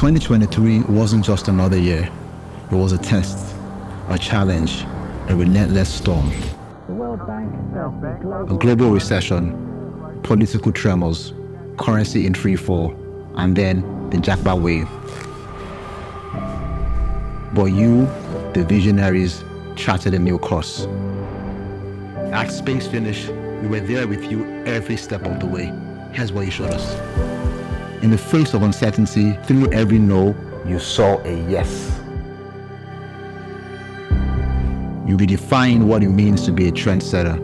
2023 wasn't just another year, it was a test, a challenge, a relentless storm. The World Bank itself, a global recession, political tremors, currency in free fall, and then the japa wave. But you, the visionaries, charted a new course. At Spacefinish, we were there with you every step of the way. Here's what you showed us. In the face of uncertainty, through every no, you saw a yes. You redefined what it means to be a trendsetter.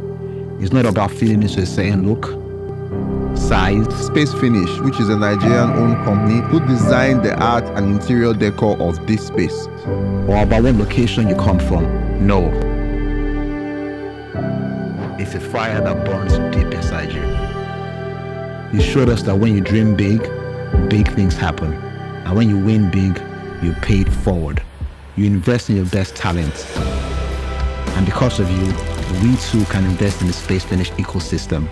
It's not about fitting into a certain look, size, Spacefinish, which is a Nigerian-owned company who designed the art and interior decor of this space. or about what location you come from. No. It's a fire that burns deep inside you. You showed us that when you dream big, big things happen. And when you win big, you pay it forward. You invest in your best talent. And because of you, we too can invest in the Spacefinish ecosystem.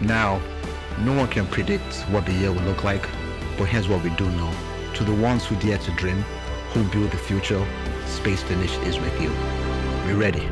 Now, no one can predict what the year will look like, but here's what we do know. To the ones who dare to dream, who build the future, Spacefinish is with you. We're ready.